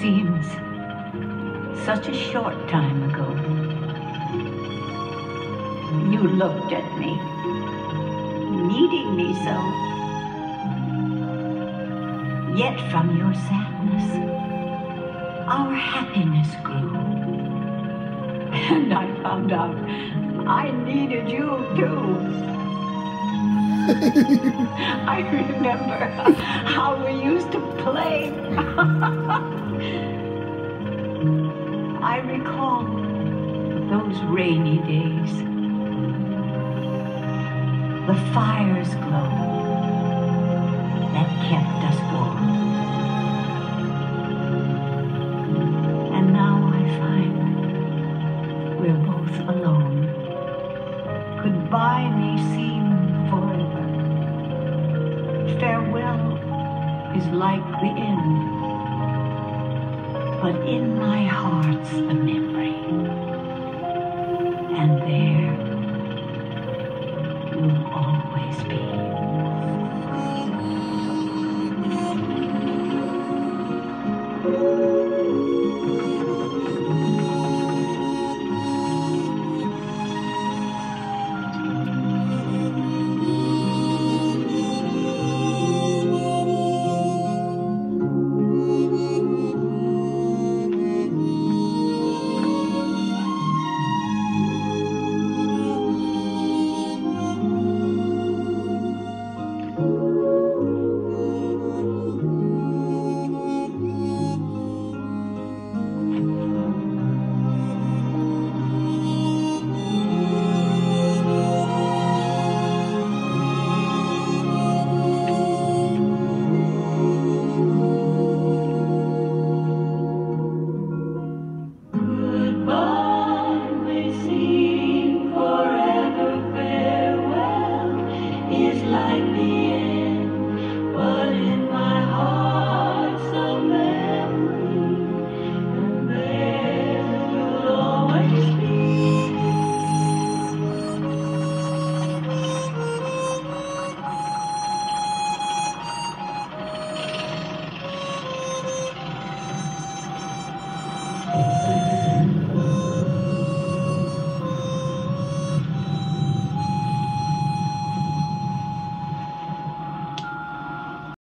seems such a short time ago. You looked at me, needing me so. Yet from your sadness, our happiness grew. And I found out I needed you too. I remember how we used to play. I recall those rainy days. The fire's glow that kept us warm. And now I find we're both alone. Goodbye may is like the end. But in my heart's the memory. And there